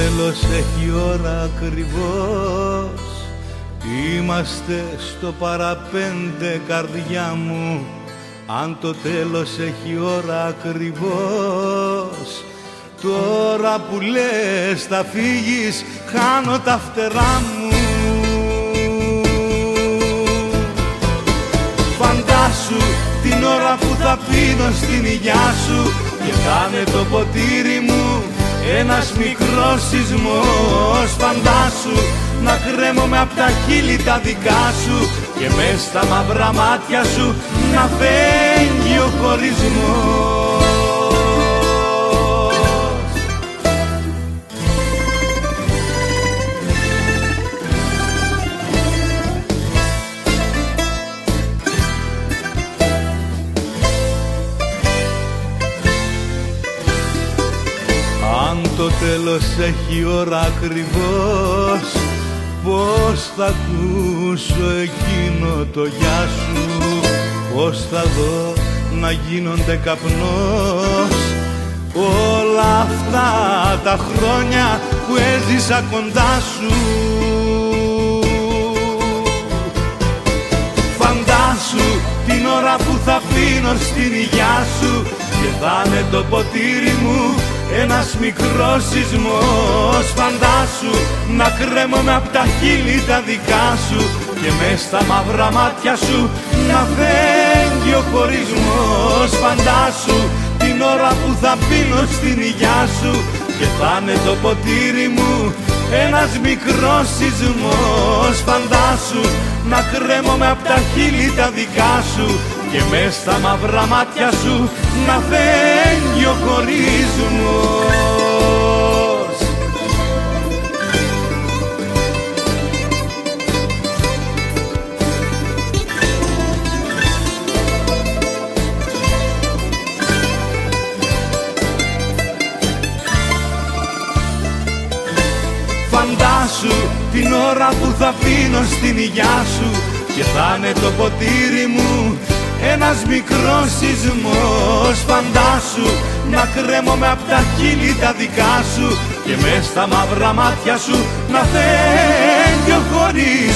τέλος έχει ώρα ακριβώς. Είμαστε στο παραπέντε καρδιά μου. Αν το τέλος έχει ώρα ακριβώς. Τώρα που λες θα φύγεις χάνω τα φτερά μου. Φαντάσου την ώρα που θα πίνω στην υγειά σου Και θα το ποτήρι μου ένας μικρός σεισμός Φαντάσου να κρέμομαι απ' τα χείλη τα δικά σου Και μες στα μαύρα μάτια σου να φέγγει ο χωρισμός το τέλος έχει ώρα ακριβώς. Πώς θα ακούσω εκείνο το γεια σου Πώς θα δω να γίνονται καπνός. Όλα αυτά τα χρόνια που έζησα κοντά σου. Φαντάσου την ώρα που θα πίνω στην υγειά σου Και θα είναι το ποτήρι μου ένας μικρός σεισμός φαντάσου Να κρέμομαι απ' τα χείλη τα δικά σου Και μες στα μαύρα μάτια σου να φέγγει ο χωρισμός Φαντάσου την ώρα που θα πίνω στην υγειά σου Και θα είναι το ποτήρι μου. Ένας μικρός σεισμός Φαντάσου να κρέμομαι απ' τα χείλη τα δικά σου και μες στα μαύρα μάτια σου να φέγγει ο χωρισμός. Φαντάσου την ώρα που θα πίνω στην υγειά σου και θα είναι το ποτήρι μου ένας μικρός σεισμός φαντάσου να κρέμομαι απ' τα χείλη τα δικά σου και μες στα μαύρα μάτια σου να φέγγει ο χωρισμός